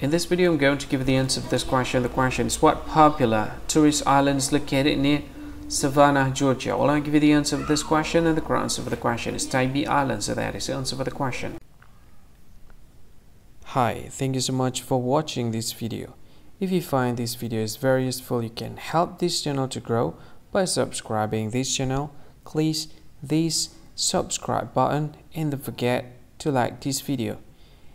In this video, I'm going to give you the answer of this question. The question is what popular tourist island is located near Savannah, Georgia? Well, I'll give you the answer of this question and the answer for the question is Tybee Island. So that is the answer for the question. Hi, thank you so much for watching this video. If you find this video is very useful, you can help this channel to grow by subscribing this channel. Please this subscribe button and don't forget to like this video.